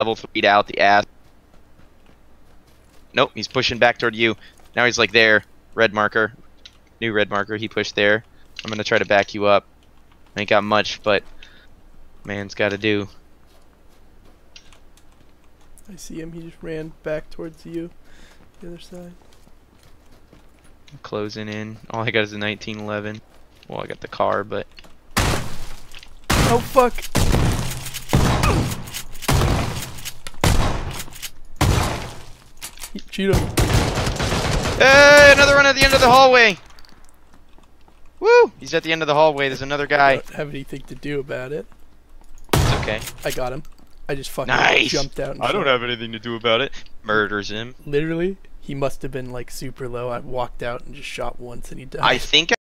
level three out the ass. Nope, he's pushing back toward you. Now he's like there. Red marker. New red marker. He pushed there. I'm gonna try to back you up. Ain't got much, but man's gotta do. I see him. He just ran back towards you. The other side. Closing in. All I got is a 1911. Well, I got the car, but Oh fuck! Cheeto. hey, another one at the end of the hallway. Woo! He's at the end of the hallway. There's another guy. I guy. don't have anything to do about it. It's okay. I got him. I just fucking Nice. jumped out. And I don't shot. have anything to do about it. Murders him. Literally, he must have been like super low. I walked out and just shot once, and he died. I think